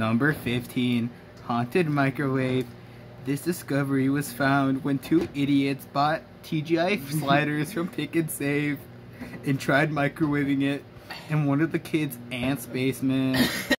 Number 15, Haunted Microwave. This discovery was found when two idiots bought TGI sliders from Pick 'n Save and tried microwaving it in one of the kids' aunt's basement.